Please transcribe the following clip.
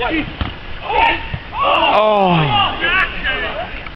Jeez.